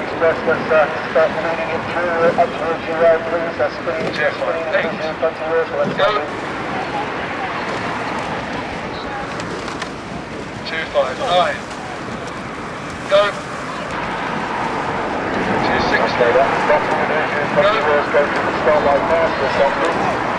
express, let's uh, start moving it through up towards your right, please. That's screen, Yes, screen, eight. in front of yours. Let's Go. Two, five, nine. Go. Two, six. Okay, that, that's what it is. In front of yours, go to the starlight pass for a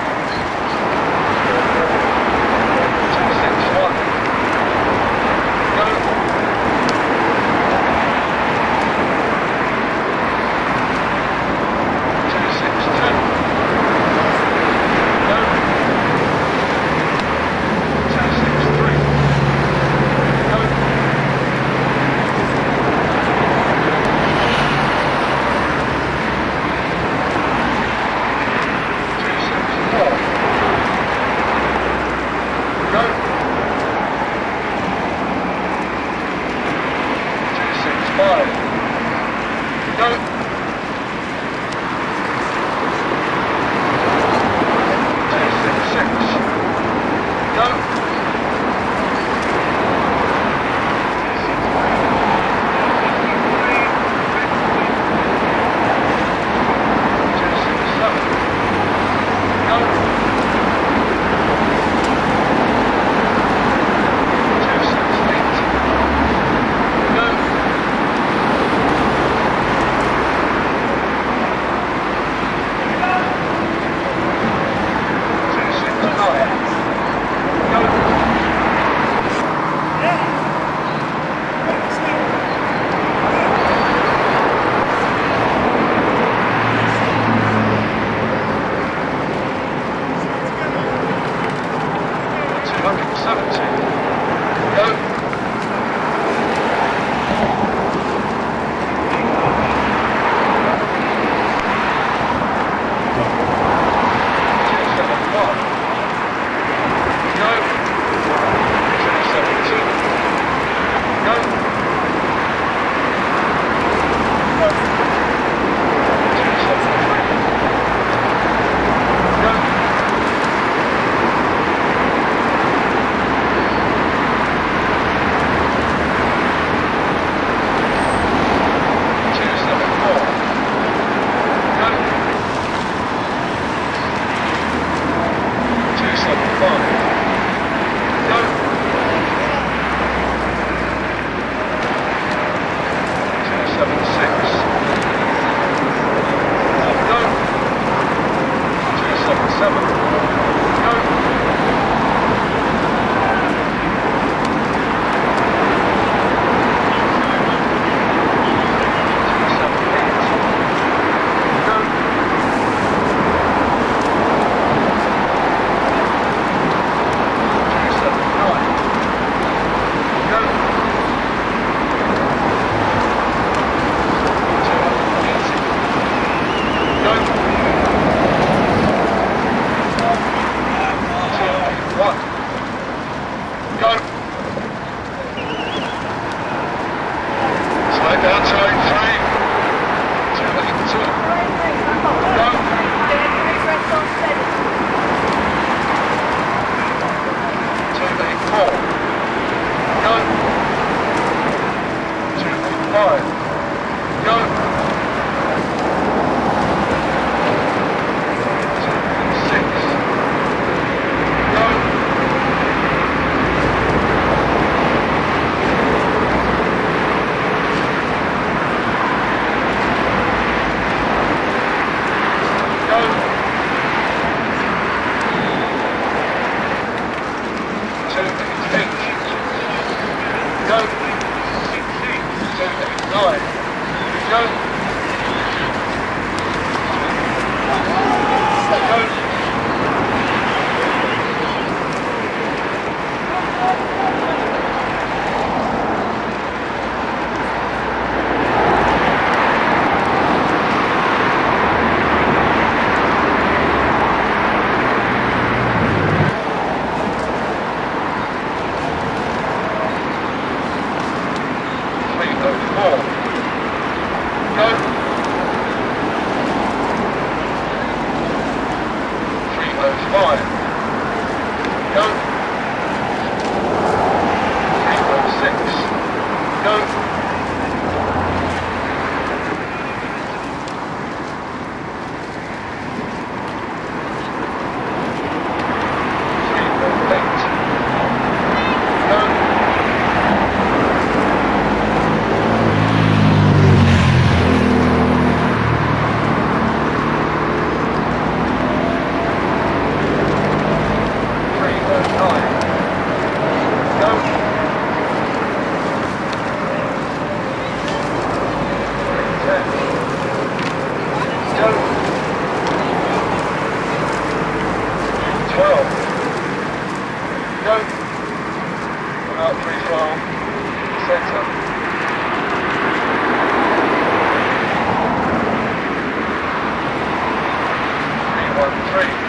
one, three.